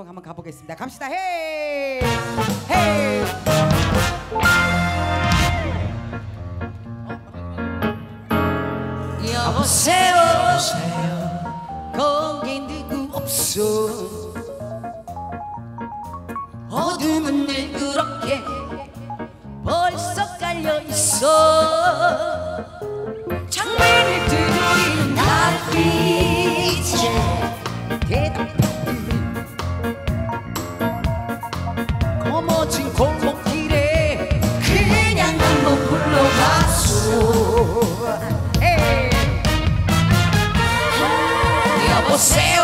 곡 한번 가보겠습니다. 갑시다. 헤이! 헤이! 여보세요, 여보세요. 거긴 누구 없어? Ei. E a você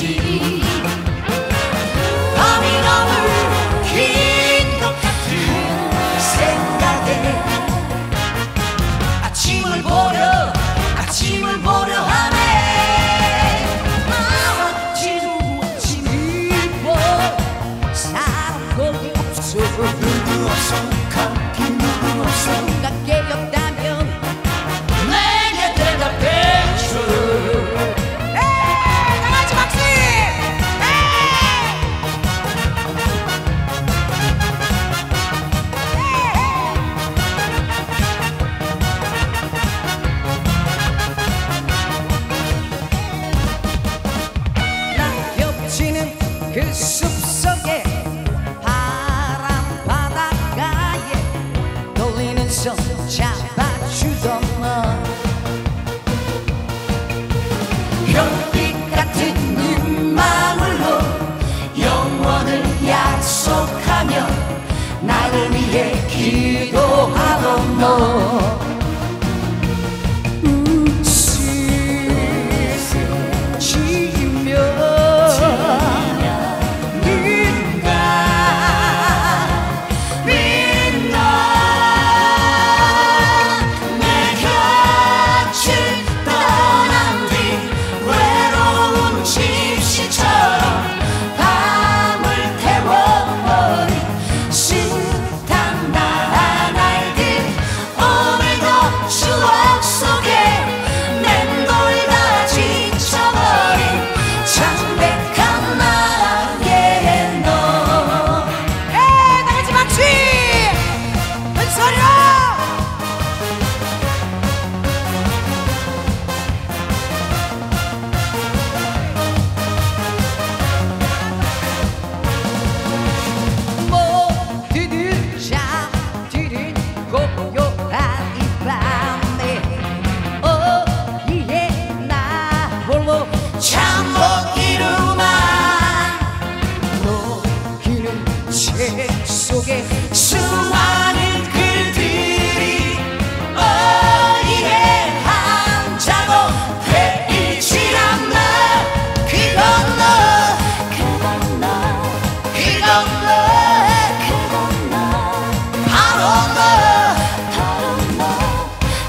te 숲속에 바람 바닷가에 돌리는 손 잡아주던 너 별빛 같은 눈망울로 영원을 약속하며 나를 위해 기도하던 너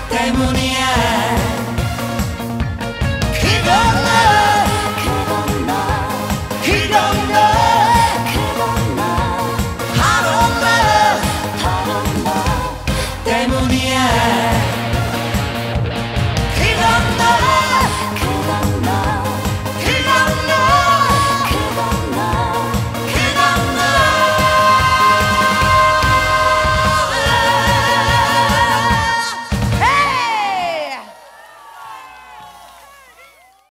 때문이야. 그건